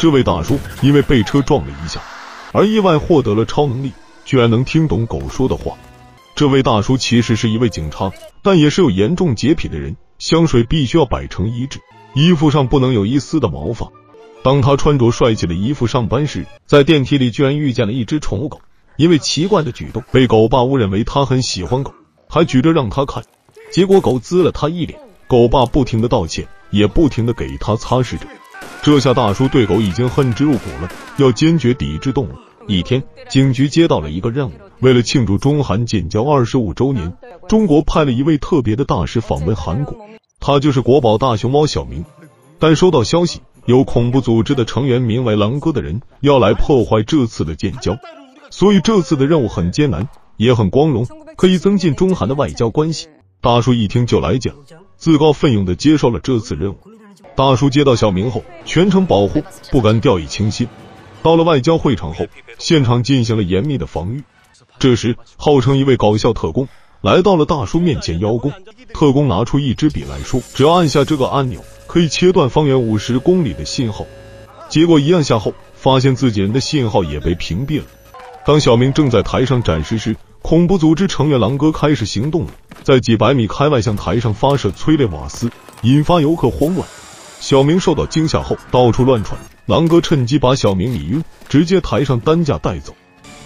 这位大叔因为被车撞了一下，而意外获得了超能力，居然能听懂狗说的话。这位大叔其实是一位警察，但也是有严重洁癖的人，香水必须要摆成一致，衣服上不能有一丝的毛发。当他穿着帅气的衣服上班时，在电梯里居然遇见了一只宠物狗。因为奇怪的举动，被狗爸误认为他很喜欢狗，还举着让他看。结果狗滋了他一脸，狗爸不停的道歉，也不停的给他擦拭着。这下大叔对狗已经恨之入骨了，要坚决抵制动物。一天，警局接到了一个任务，为了庆祝中韩建交二十五周年，中国派了一位特别的大使访问韩国，他就是国宝大熊猫小明。但收到消息，有恐怖组织的成员名为狼哥的人要来破坏这次的建交。所以这次的任务很艰难，也很光荣，可以增进中韩的外交关系。大叔一听就来劲，自告奋勇的接受了这次任务。大叔接到小明后，全程保护，不敢掉以轻心。到了外交会场后，现场进行了严密的防御。这时，号称一位搞笑特工来到了大叔面前邀功。特工拿出一支笔来说：“只要按下这个按钮，可以切断方圆五十公里的信号。”结果一按下后，发现自己人的信号也被屏蔽了。当小明正在台上展示时，恐怖组织成员狼哥开始行动了，在几百米开外向台上发射催泪瓦斯，引发游客慌乱。小明受到惊吓后到处乱窜，狼哥趁机把小明迷晕，直接抬上担架带走。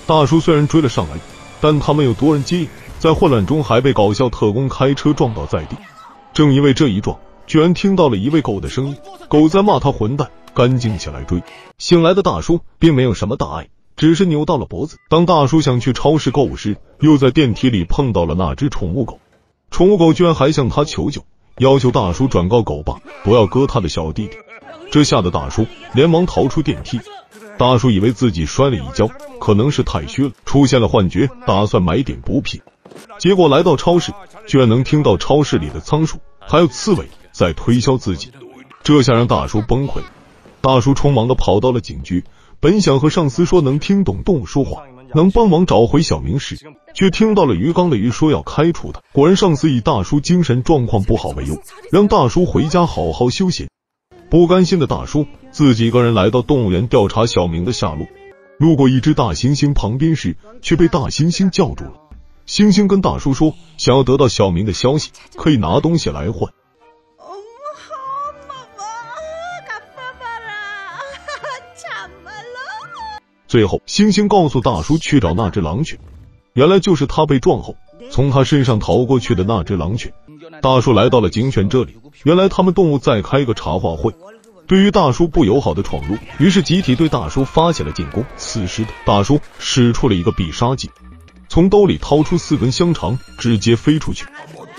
大叔虽然追了上来，但他们有多人接应，在混乱中还被搞笑特工开车撞倒在地。正因为这一撞，居然听到了一位狗的声音，狗在骂他混蛋，干净起来追。醒来的大叔并没有什么大碍。只是扭到了脖子。当大叔想去超市购物时，又在电梯里碰到了那只宠物狗。宠物狗居然还向他求救，要求大叔转告狗爸不要割他的小弟弟。这吓得大叔连忙逃出电梯。大叔以为自己摔了一跤，可能是太虚了，出现了幻觉，打算买点补品。结果来到超市，居然能听到超市里的仓鼠还有刺猬在推销自己，这下让大叔崩溃。大叔匆忙的跑到了警局。本想和上司说能听懂动物说话，能帮忙找回小明时，却听到了鱼缸的鱼说要开除他。果然，上司以大叔精神状况不好为由，让大叔回家好好休息。不甘心的大叔自己一个人来到动物园调查小明的下落。路过一只大猩猩旁边时，却被大猩猩叫住了。猩猩跟大叔说，想要得到小明的消息，可以拿东西来换。最后，星星告诉大叔去找那只狼犬，原来就是他被撞后从他身上逃过去的那只狼犬。大叔来到了警犬这里，原来他们动物在开个茶话会，对于大叔不友好的闯入，于是集体对大叔发起了进攻。此时的大叔使出了一个必杀技，从兜里掏出四根香肠，直接飞出去，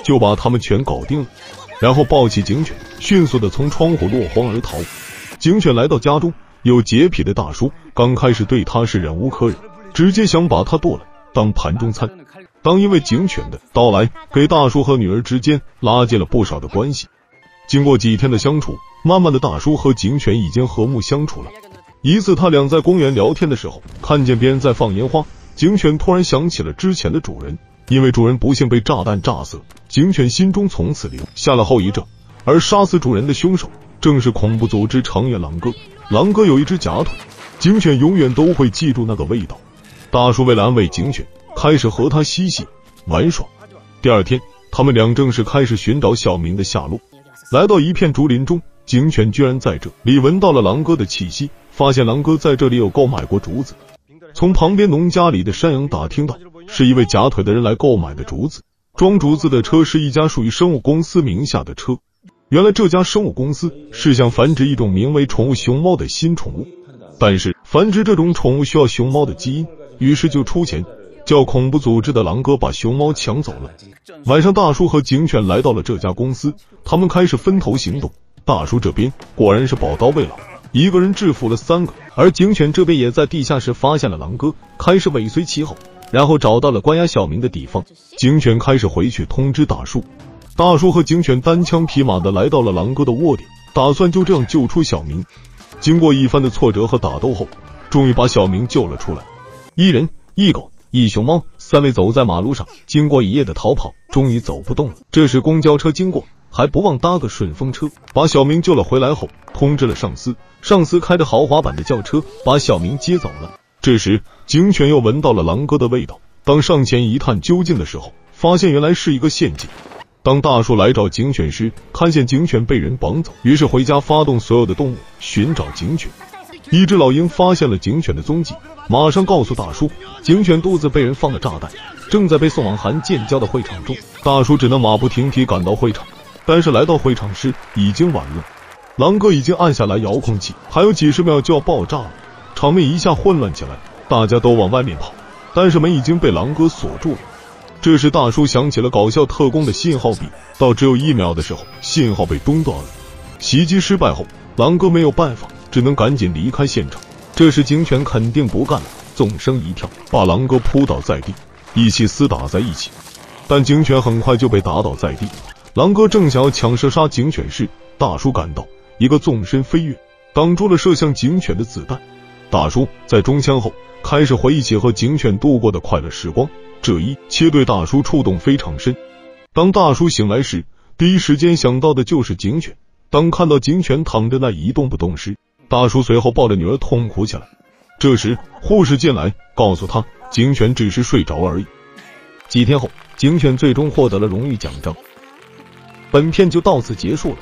就把他们全搞定了。然后抱起警犬，迅速的从窗户落荒而逃。警犬来到家中。有洁癖的大叔刚开始对他是忍无可忍，直接想把他剁了当盘中餐。当因为警犬的到来，给大叔和女儿之间拉近了不少的关系。经过几天的相处，慢慢的大叔和警犬已经和睦相处了。一次，他俩在公园聊天的时候，看见别人在放烟花，警犬突然想起了之前的主人，因为主人不幸被炸弹炸死，警犬心中从此留下了后遗症。而杀死主人的凶手正是恐怖组织成员狼哥。狼哥有一只假腿，警犬永远都会记住那个味道。大叔为了安慰警犬，开始和他嬉戏玩耍。第二天，他们俩正式开始寻找小明的下落。来到一片竹林中，警犬居然在这里闻到了狼哥的气息，发现狼哥在这里有购买过竹子。从旁边农家里的山羊打听到，是一位假腿的人来购买的竹子。装竹子的车是一家属于生物公司名下的车。原来这家生物公司是想繁殖一种名为宠物熊猫的新宠物，但是繁殖这种宠物需要熊猫的基因，于是就出钱叫恐怖组织的狼哥把熊猫抢走了。晚上，大叔和警犬来到了这家公司，他们开始分头行动。大叔这边果然是宝刀未老，一个人制服了三个，而警犬这边也在地下室发现了狼哥，开始尾随其后，然后找到了关押小明的地方。警犬开始回去通知大叔。大叔和警犬单枪匹马的来到了狼哥的窝点，打算就这样救出小明。经过一番的挫折和打斗后，终于把小明救了出来。一人一狗一熊猫三位走在马路上，经过一夜的逃跑，终于走不动了。这时公交车经过，还不忘搭个顺风车，把小明救了回来后，通知了上司。上司开着豪华版的轿车把小明接走了。这时，警犬又闻到了狼哥的味道。当上前一探究竟的时候，发现原来是一个陷阱。当大叔来找警犬时，看见警犬被人绑走，于是回家发动所有的动物寻找警犬。一只老鹰发现了警犬的踪迹，马上告诉大叔，警犬肚子被人放了炸弹，正在被送往韩建交的会场中。大叔只能马不停蹄赶到会场。但是来到会场时已经晚了，狼哥已经按下来遥控器，还有几十秒就要爆炸了，场面一下混乱起来，大家都往外面跑，但是门已经被狼哥锁住了。这时大叔想起了搞笑特工的信号笔，到只有一秒的时候，信号被中断了。袭击失败后，狼哥没有办法，只能赶紧离开现场。这时警犬肯定不干了，纵身一跳，把狼哥扑倒在地，一起厮打在一起。但警犬很快就被打倒在地。狼哥正想要抢射杀警犬时，大叔赶到，一个纵身飞跃，挡住了射向警犬的子弹。大叔在中枪后，开始回忆起和警犬度过的快乐时光，这一切对大叔触动非常深。当大叔醒来时，第一时间想到的就是警犬。当看到警犬躺在那一动不动时，大叔随后抱着女儿痛哭起来。这时护士进来，告诉他警犬只是睡着而已。几天后，警犬最终获得了荣誉奖章。本片就到此结束了。